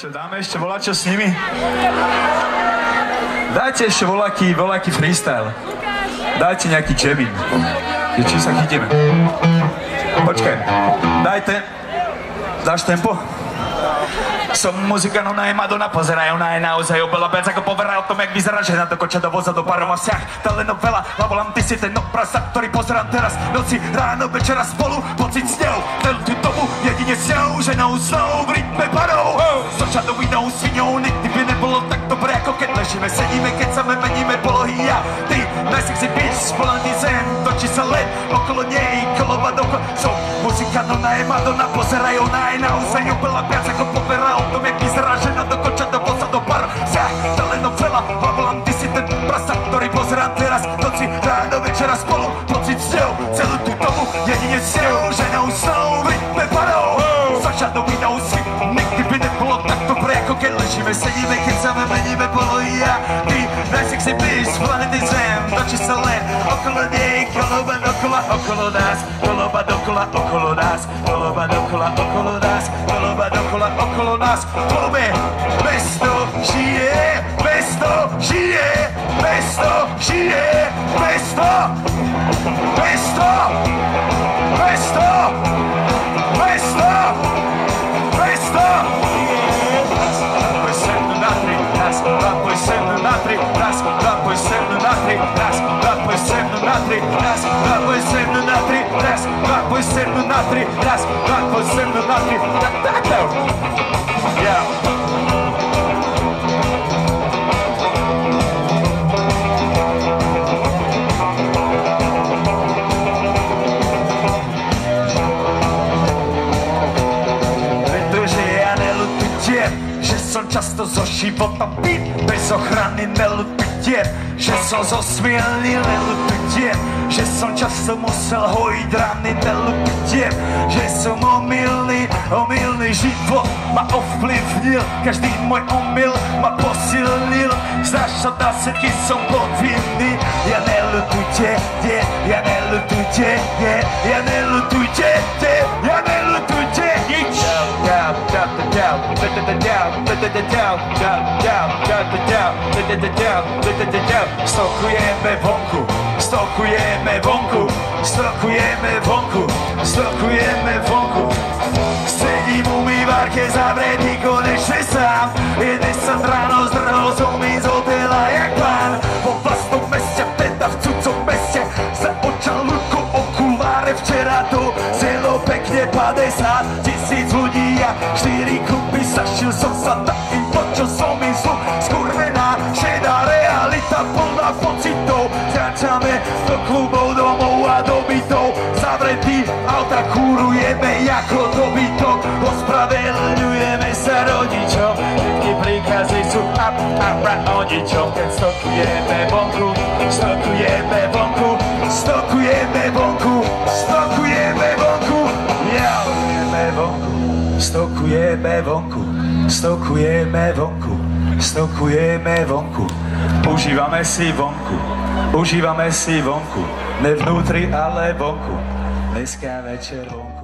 Čo, dáme ešte volačo s nimi? Dajte ešte volaký, volaký freestyle. Dajte nejaký. Že či sa chytíme. Počkaj, dajte. Dáš tempo? Som muzika, no je Madonna, pozerajú na je naozaj oveľa viac ako poverá o tom, jak vyzerá žena do koča do voza do paroma vzťah. Telenovela, a volám ty si ten obraz, ktorý pozerám teraz. Noci, ráno, večera spolu, pocit s celú tú dobu, jedine s ňou, ženou snou, v rytme parou, so šadovinou sviňou, nikdy by nebolo tak dobre, ako keď ležíme, sedíme, keď sa meníme polohy a ty, najsexy bitch, spolaný zem, točí sa len okolo nej, kolova dokola, som muzika, no je Madonna, pozerajú na je naozaj oveľa viac celú tú dobu, jedine s ňou, ženou snou, v rytme parou, so šadovinou si, nikdy by nebolo tak dobre, ako keď ležíme, sedíme, keď sa meníme polohy a ty, najsexy bitch, planety Zem, točí sa len okolo nej, koloba dokola, okolo nás, koloba dokola, okolo nás, koloba dokola, okolo nás, koloba dokola, okolo nás, klube, mesto žije, mesto žije, Pesto, Chile, Pesto, Pesto, Pesto, Pesto, Pesto. Rapoj sem natri, raz, rapoj sem natri, raz, rapoj sem natri, raz, rapoj sem natri, raz, rapoj sem natri, raz, rapoj sem natri, raz, rapoj sem natri, raz, som často zo života byt bez ochrany. Neľutujem, že som zosmielný neľutujem, že som často musel hojiť rany neľutujem, že som omylný, omylný život ma ovplyvnil, každý môj omyl ma posilnil, znáš sa na seky som podvinný, ja neľutujem, nie, ja neľutujem, nie, ja neľutujem, nie, ja Stokujeme vonku, spakujemy vonku, wąku, vonku, wąku, vonku, wąku, stokujemy wąku Strzeli umywarkę, zabręty koneczny sam Jedyś sam rano zrozumie co tyle jak pan Po własną mestię, pęta w teda cudzą mestię Za oczalutką okulary wczera tu. Zelo peknie padaj za dziesięć ludzi a 4 kluby zašil som sa takým, počul som mi zvuk. Skurvená, šedá realita plná pocitov, kráčame do klubov, domov a do bytov, zavretý auta kúrujeme ako dobytok, ospravedlňujeme sa rodičom, všetky príkazy sú up, up, up, o ničom, keď stokujeme vonku, stokujeme vonku, stokujeme vonku, stokujeme vonku, stokujeme vonku, stokujeme vonku, užívame si vonku, užívame si vonku, ne vnútri, ale vonku, dneska večer vonku.